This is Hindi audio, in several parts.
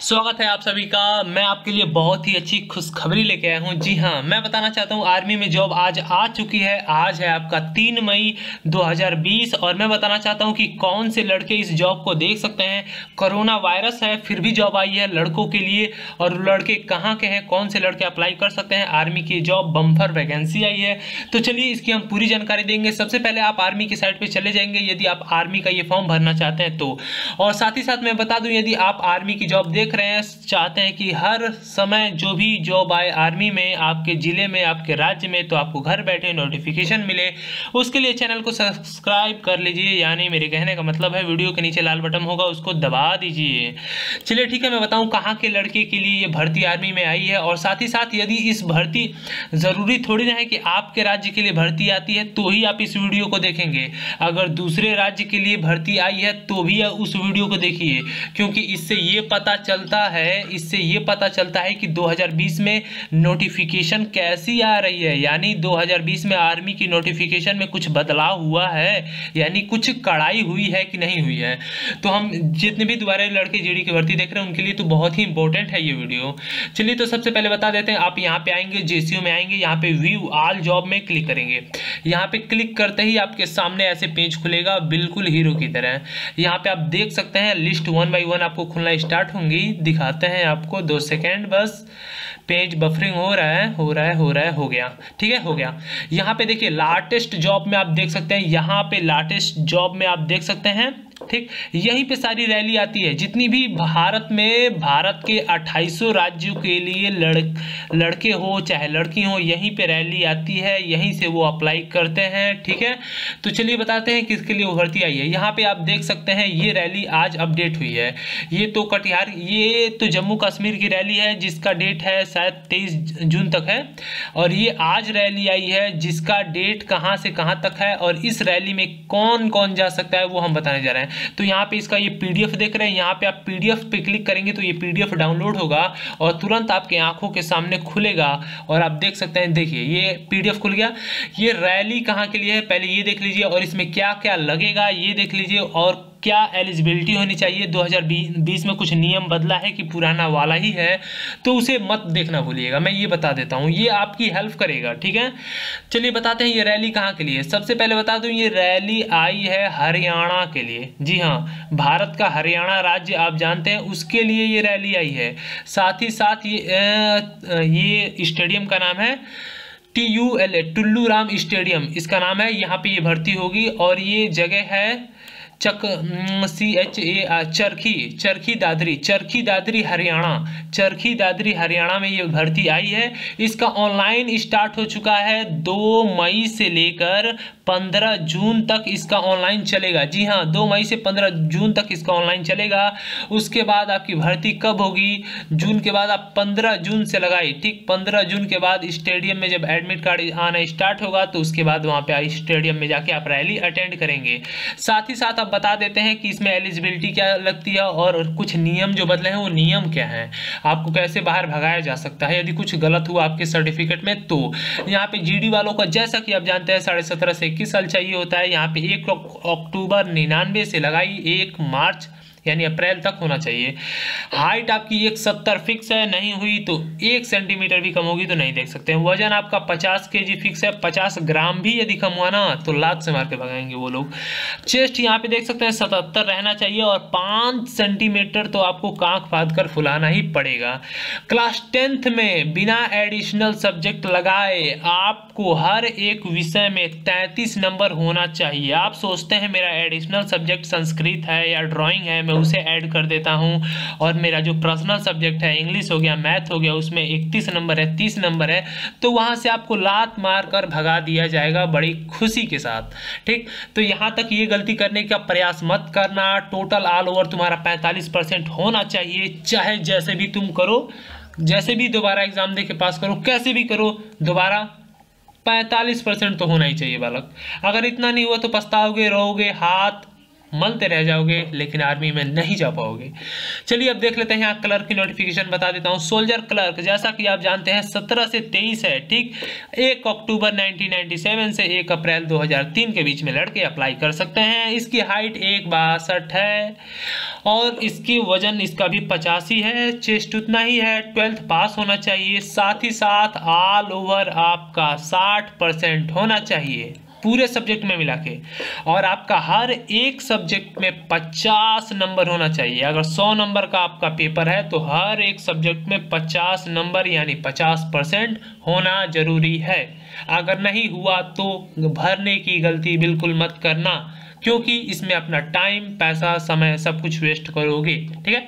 स्वागत है आप सभी का। मैं आपके लिए बहुत ही अच्छी खुशखबरी लेके आया हूँ। जी हाँ मैं बताना चाहता हूँ, आर्मी में जॉब आज आ चुकी है। आज है आपका तीन मई 2020 और मैं बताना चाहता हूँ कि कौन से लड़के इस जॉब को देख सकते हैं। कोरोना वायरस है, फिर भी जॉब आई है लड़कों के लिए। और लड़के कहाँ के हैं, कौन से लड़के अप्लाई कर सकते हैं? आर्मी की जॉब, बम्फर वैकेंसी आई है। तो चलिए, इसकी हम पूरी जानकारी देंगे। सबसे पहले आप आर्मी की साइट पर चले जाएँगे। यदि आप आर्मी का ये फॉर्म भरना चाहते हैं तो। और साथ ही साथ मैं बता दूँ, यदि आप आर्मी की जॉब देख रहे हैं, चाहते हैं कि हर समय जो भी जॉब आए आर्मी में, आपके ज़िले में, आपके राज्य में तो आपको घर बैठे नोटिफिकेशन मिले। उसके लिए चैनल को सब्सक्राइब कर लीजिए, यानी मेरे कहने का मतलब है वीडियो के नीचे लाल बटन होगा, उसको दबा दीजिए। चलिए ठीक है, मैं बताऊँ कहाँ के लड़के के लिए ये भर्ती आर्मी में आई है, और साथ ही साथ यदि इस भर्ती ज़रूरी थोड़ी ना है कि आपके राज्य के लिए भर्ती आती है तो ही आप इस वीडियो को देखेंगे। अगर दूसरे राज्य के लिए भर्ती आई है तो भी उस वीडियो को देखिए, क्योंकि इससे ये पता चलता है, इससे ये पता चलता है कि 2020 में नोटिफिकेशन कैसी आ रही है। यानी 2020 में आर्मी की नोटिफिकेशन में कुछ बदलाव हुआ है? यानी कुछ कड़ाई हुई है कि नहीं हुई है? तो हम जितने भी दोबारा लड़के जीडी की भर्ती देख रहे हैं, उनके लिए तो बहुत ही इंपॉर्टेंट है ये वीडियो चलिए तो सबसे पहले बता देते हैं, आप यहाँ पे आएँगे जेसीओ में आएँगे, यहाँ पे व्यू आल जॉब में क्लिक करेंगे। यहाँ पे क्लिक करते ही आपके सामने ऐसे पेज खुलेगा, बिल्कुल हीरो की तरह। यहाँ पे आप देख सकते हैं लिस्ट वन बाई वन आपको खुलना स्टार्ट होंगी दिखाते हैं आपको। दो सेकेंड, बस। पेज बफरिंग हो रहा है, हो रहा है, हो रहा है, हो गया। ठीक है, हो गया। यहाँ पे देखिए लाटेस्ट जॉब में आप देख सकते हैं। यहाँ पे लाटेस्ट जॉब में आप देख सकते हैं। ठीक, यहीं पे सारी रैली आती है। जितनी भी भारत में, भारत के 2800 राज्यों के लिए लड़ लड़के हो, चाहे लड़की हो, यहीं पे रैली आती है, यहीं से वो अप्लाई करते हैं, ठीक है? तो चलिए बताते हैं किसके लिए वो भर्ती आई है। यहाँ पे आप देख सकते हैं, ये रैली आज अपडेट हुई है। ये तो कटिहार, ये तो जम्मू कश्मीर की रैली है, जिसका डेट है शायद तेईस जून तक है। और ये आज रैली आई है, जिसका डेट कहाँ से कहाँ तक है, और इस रैली में कौन कौन जा सकता है, वो हम बताने जा रहे हैं। तो यहाँ पे इसका ये पीडीएफ देख रहे हैं, यहाँ पे आप पीडीएफ पे क्लिक करेंगे तो ये पीडीएफ डाउनलोड होगा और तुरंत आपके आँखों के सामने खुलेगा और आप देख सकते हैं, देखिए, ये पीडीएफ खुल गया। ये रैली कहाँ के लिए है? पहले ये देख लीजिए और इसमें क्या क्या लगेगा, ये देख लीजिए और क्या एलिजिबिलिटी होनी चाहिए? 2020 में कुछ नियम बदला है कि पुराना वाला ही है तो उसे मत देखना भूलिएगा। मैं ये बता देता हूँ, ये आपकी हेल्प करेगा, ठीक है? चलिए बताते हैं ये रैली कहाँ के लिए। सबसे पहले बता दूँ, ये रैली आई है हरियाणा के लिए। जी हाँ भारत का हरियाणा राज्य आप जानते हैं, उसके लिए ये रैली आई है। साथ ही साथ ये ये स्टेडियम का नाम है T U L A Tullu Ram stadium इसका नाम है, यहाँ पे ये भर्ती होगी और ये जगह है चक C H A Charkhi Charkhi Dadri Charkhi Dadri Haryana, Charkhi Dadri Haryana में ये भर्ती आई है। इसका ऑनलाइन स्टार्ट हो चुका है दो मई से लेकर पंद्रह जून तक इसका ऑनलाइन चलेगा। जी हाँ दो मई से पंद्रह जून तक इसका ऑनलाइन चलेगा। उसके बाद आपकी भर्ती कब होगी? जून के बाद आप पंद्रह जून से लगाई ठीक, पंद्रह जून के बाद स्टेडियम में जब एडमिट कार्ड आना स्टार्ट होगा तो उसके बाद वहाँ पे स्टेडियम में जाके आप रैली अटेंड करेंगे। साथ ही साथ आप बता देते हैं कि इसमें एलिजिबिलिटी क्या लगती है और कुछ नियम जो बदले हैं, वो नियम क्या है? आपको कैसे बाहर भगाया जा सकता है? यदि कुछ गलत हुआ आपके सर्टिफिकेट में तो। यहाँ पे जीडी वालों का, जैसा कि आप जानते हैं, साढ़े सत्रह से इक्कीस साल चाहिए होता है। यहाँ पे एक अक्टूबर निन्यानवे से लगाई एक मार्च यानी अप्रैल तक होना चाहिए। हाइट आपकी एक सत्तर फिक्स है, नहीं हुई तो एक सेंटीमीटर भी कम होगी तो नहीं देख सकते। हैं वज़न आपका पचास के जी फिक्स है, पचास ग्राम भी यदि कम हुआ ना तो लात से मार के भगाएँगे वो लोग। चेस्ट यहाँ पे देख सकते हैं, सतहत्तर रहना चाहिए और पाँच सेंटीमीटर तो आपको कांख फाद कर फुलाना ही पड़ेगा। क्लास टेंथ में बिना एडिशनल सब्जेक्ट लगाए आपको हर एक विषय में तैंतीस नंबर होना चाहिए। आप सोचते हैं, मेरा एडिशनल सब्जेक्ट संस्कृत है या ड्राइंग है, मैं उसे ऐड कर देता हूँ। और मेरा जो पर्सनल सब्जेक्ट है इंग्लिश हो गया मैथ हो गया, उसमें इकतीस नंबर है, तीस नंबर है तो वहाँ से आपको लात मार कर भगा दिया जाएगा बड़ी खुशी के साथ। ठीक? तो यहाँ तक ये गलती करने का प्रयास मत करना। टोटल ऑल ओवर तुम्हारा पैंतालीस होना चाहिए। चाहे जैसे भी तुम करो, जैसे भी दोबारा एग्ज़ाम दे के पास करो, कैसे भी करो, दोबारा पैंतालीस परसेंट तो होना ही चाहिए बालक। अगर इतना नहीं हुआ तो पछताओगे, रहोगे हाथ मलते रह जाओगे, लेकिन आर्मी में नहीं जा पाओगे। चलिए, अब देख लेते हैं, यहाँ क्लर्क की नोटिफिकेशन बता देता हूँ। सोल्जर क्लर्क जैसा कि आप जानते हैं, सत्रह से तेईस है, ठीक? एक अक्टूबर 1997 से एक अप्रैल 2003 के बीच में लड़के अप्लाई कर सकते हैं। इसकी हाइट एक बासठ है, और इसकी वज़न इसका भी पचासी है। चेस्ट उतना ही है ट्वेल्थ पास होना चाहिए। साथ ही साथ ऑल ओवर आपका साठ परसेंट होना चाहिए। पूरे सब्जेक्ट में मिला के। और आपका हर एक सब्जेक्ट में पचास नंबर होना चाहिए। अगर सौ नंबर का आपका पेपर है तो हर एक सब्जेक्ट में पचास नंबर यानी पचास परसेंट होना ज़रूरी है। अगर नहीं हुआ तो भरने की गलती बिल्कुल मत करना, क्योंकि इसमें अपना टाइम पैसा, समय, सब कुछ वेस्ट करोगे। ठीक है?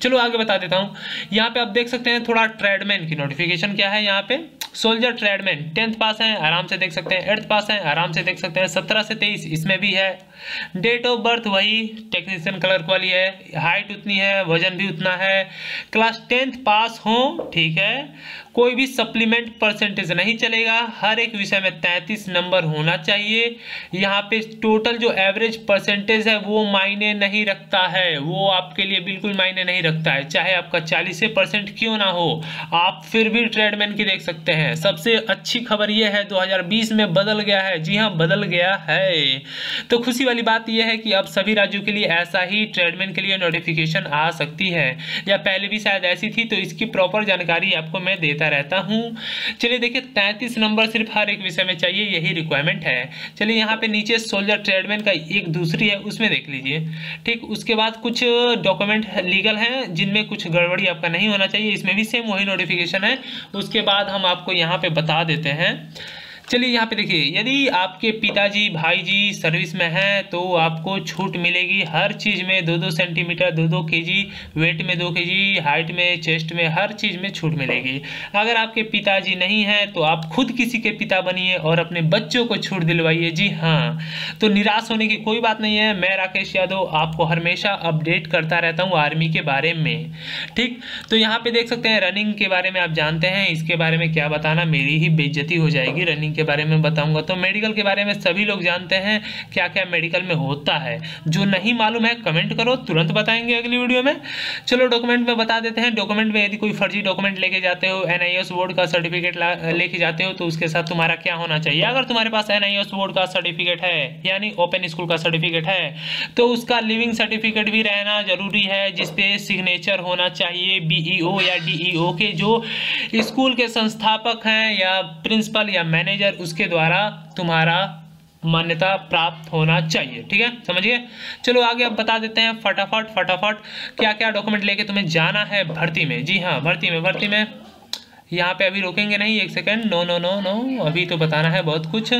चलो आगे बता देता हूँ। यहाँ पे आप देख सकते हैं, थोड़ा ट्रेडमैन की नोटिफिकेशन क्या है यहाँ पे? सोल्जर ट्रेडमैन, टेंथ पास है, आराम से देख सकते हैं, एट्थ पास है, आराम से देख सकते हैं, सत्रह से तेईस, इसमें भी है। डेट ऑफ़ बर्थ वही टेक्नीशियन क्लर्क वाली है हाइट उतनी है, वज़न भी उतना है। क्लास टेंथ पास हो, ठीक है कोई भी सप्लीमेंट परसेंटेज नहीं चलेगा। हर एक विषय में तैंतीस नंबर होना चाहिए। यहाँ पे टोटल जो एवरेज परसेंटेज है, वो मायने नहीं रखता है। वो आपके लिए बिल्कुल मायने नहीं रखता है। चाहे आपका चालीस परसेंट क्यों ना हो, आप फिर भी ट्रेडमैन की देख सकते हैं। सबसे अच्छी खबर ये है 2020 में बदल गया है। जी हाँ बदल गया है। तो खुशी वाली बात यह है कि अब सभी राज्यों के लिए ऐसा ही ट्रेडमैन के लिए नोटिफिकेशन आ सकती है। या पहले भी शायद ऐसी थी तो इसकी प्रॉपर जानकारी आपको मैं देता देता रहता हूँ। चलिए देखिए, तैंतीस नंबर सिर्फ़ हर एक विषय में चाहिए, यही रिक्वायरमेंट है। चलिए यहाँ पे नीचे सोल्जर ट्रेडमैन का एक दूसरी है, उसमें देख लीजिए। ठीक, उसके बाद कुछ डॉक्यूमेंट लीगल हैं, जिनमें कुछ गड़बड़ी आपका नहीं होना चाहिए, इसमें भी सेम वही नोटिफिकेशन है। उसके बाद हम आपको यहाँ पर बता देते हैं। चलिए यहाँ पे देखिए, यदि आपके पिताजी भाई जी सर्विस में हैं तो आपको छूट मिलेगी हर चीज़ में दो दो सेंटीमीटर दो दो के जी वेट में दो के जी हाइट में चेस्ट में, हर चीज़ में छूट मिलेगी। अगर आपके पिताजी नहीं हैं तो आप खुद किसी के पिता बनिए और अपने बच्चों को छूट दिलवाइए। जी हाँ तो निराश होने की कोई बात नहीं है। मैं राकेश यादव आपको हमेशा अपडेट करता रहता हूँ आर्मी के बारे में। ठीक तो यहाँ पे देख सकते हैं रनिंग के बारे में आप जानते हैं। इसके बारे में क्या बताना, मेरी ही बेइज्जती हो जाएगी रनिंग के बारे में बताऊँगा। तो मेडिकल के बारे में सभी लोग जानते हैं क्या क्या मेडिकल में होता है। जो नहीं मालूम है कमेंट करो, तुरंत बताएँगे अगली वीडियो में। चलो डॉक्यूमेंट में बता देते हैं। डॉक्यूमेंट में यदि कोई फर्जी डॉक्यूमेंट लेके जाते हो एन बोर्ड का सर्टिफिकेट लेके जाते हो तो उसके साथ तुम्हारा क्या होना चाहिए? अगर तुम्हारे पास एन बोर्ड का सर्टिफिकेट है, यानी ओपन स्कूल का सर्टिफिकेट है तो उसका लिविंग सर्टिफिकेट भी रहना ज़रूरी है, जिसपे सिग्नेचर होना चाहिए। बीईओ या डीईओ के जो स्कूल के संस्थापक हैं या प्रिंसिपल या मैनेजर मैनेजर उसके द्वारा तुम्हारा मान्यता प्राप्त होना चाहिए। ठीक है? समझिए? चलो आगे अब बता देते हैं फटाफट फटाफट क्या क्या डॉक्यूमेंट लेके तुम्हें जाना है भर्ती में। जी हाँ भर्ती में भर्ती में। यहाँ पे अभी रोकेंगे नहीं, एक second no no no no अभी तो बताना है बहुत कुछ।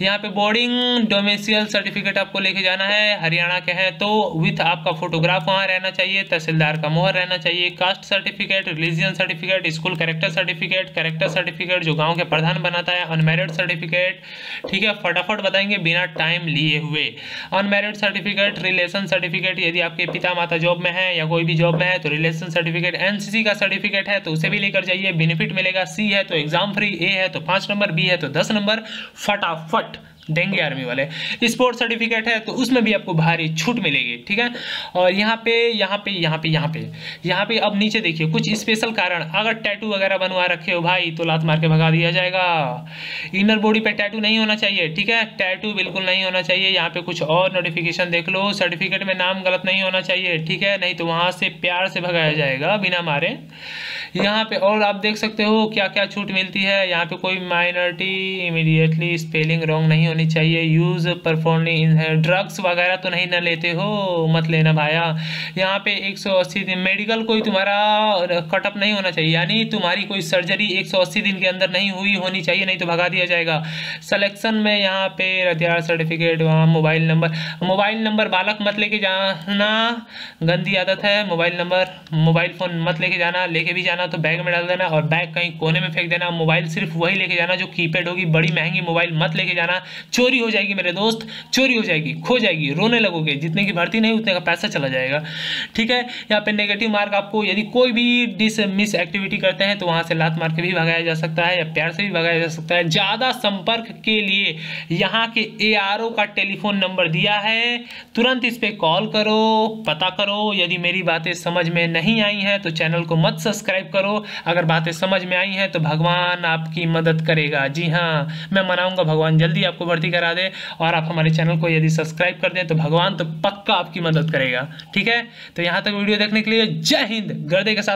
यहाँ पे बोर्डिंग डोमेसियल सर्टिफिकेट आपको लेके जाना है, हरियाणा के हैं तो विथ आपका फोटोग्राफ वहाँ रहना चाहिए, तहसीलदार का मोहर रहना चाहिए caste certificate religion certificate school character certificate character certificate जो गाँव के प्रधान बनाता है अनमेरिड सर्टिफिकेट ठीक है, फटाफट बताएँगे बिना टाइम लिए हुए। अनमेरिड सर्टिफिकेट रिलेशन सर्टिफिकेट यदि आपके पिता माता जॉब में है या कोई भी जॉब में है तो रिलेशन सर्टिफिकेट एनसीसी का सर्टिफिकेट है तो उसे भी लेकर जाइए बेनिफिट मिलेगा सी है तो एग्ज़ाम फ्री ए है तो पाँच नंबर बी है तो दस नंबर, फटाफट देंगे आर्मी वाले। स्पोर्ट सर्टिफिकेट है तो उसमें भी आपको भारी छूट मिलेगी, ठीक है? और यहाँ पे यहाँ पे यहाँ पे यहाँ पे यहाँ पे अब नीचे देखिए, कुछ स्पेशल कारण। अगर टैटू वगैरह बनवा रखे हो भाई तो लात मार के भगा दिया जाएगा। इनर बॉडी पे टैटू नहीं होना चाहिए, ठीक है? टैटू बिल्कुल नहीं होना चाहिए। यहाँ पे कुछ और नोटिफिकेशन देख लो सर्टिफिकेट में नाम गलत नहीं होना चाहिए, ठीक है? नहीं तो वहाँ से प्यार से भगाया जाएगा, बिना मारे। यहाँ पे और आप देख सकते हो क्या क्या छूट मिलती है। यहाँ पे कोई माइनॉरिटी इमीडिएटली स्पेलिंग रॉन्ग नहीं चाहिए। यूज़ परफॉर्मली ड्रग्स वगैरह तो नहीं ना लेते हो, मत लेना भाया। यहाँ पे 180 दिन मेडिकल कोई तुम्हारा कटअप नहीं होना चाहिए। यानी तुम्हारी कोई सर्जरी 180 दिन के अंदर नहीं हुई होनी चाहिए, नहीं तो भगा दिया जाएगा। सिलेक्शन में यहाँ पे हथियार सर्टिफिकेट वहाँ मोबाइल नंबर मोबाइल नंबर बालक मत लेके जाना। गंदी आदत है मोबाइल नंबर मोबाइल फ़ोन मत लेके जाना। लेके भी जाना तो बैग में डाल देना और बैग कहीं कोने में फेंक देना। मोबाइल सिर्फ़ वही लेके जाना जो कीपैड होगी, बड़ी महँगी मोबाइल मत लेके जाना। चोरी हो जाएगी मेरे दोस्त, चोरी हो जाएगी, खो जाएगी, रोने लगोगे, जितने की भर्ती नहीं, उतने का पैसा चला जाएगा। ठीक है? यहाँ पे नेगेटिव मार्क आपको यदि कोई भी डिस मिस एक्टिविटी करते हैं तो वहाँ से लात मार के भी भगाया जा सकता है, या प्यार से भी भगाया जा सकता है। ज़्यादा संपर्क के लिए यहाँ के एआरओ का टेलीफोन नंबर दिया है। तुरंत इस पर कॉल करो, पता करो, यदि मेरी बातें समझ में नहीं आई हैं तो चैनल को मत सब्सक्राइब करो। अगर बातें समझ में आई हैं तो भगवान आपकी मदद करेगा। जी हाँ मैं मनाऊँगा, भगवान जल्दी आपको भर्ती करा दे और आप हमारे चैनल को यदि सब्सक्राइब कर दें तो भगवान तो पक्का आपकी मदद करेगा। ठीक है? तो यहाँ तक वीडियो देखने के लिए जय हिंद। गर्दे के साथ